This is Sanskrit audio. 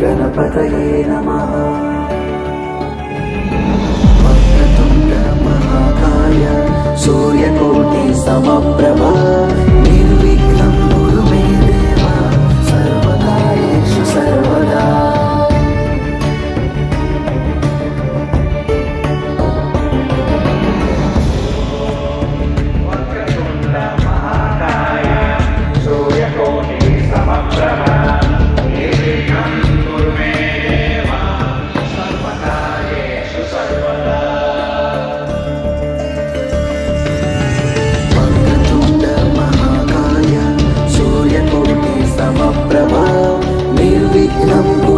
गणपतये नमः। वक्रतुण्ड महाकाय सूर्यकोटि समप्रभा 冷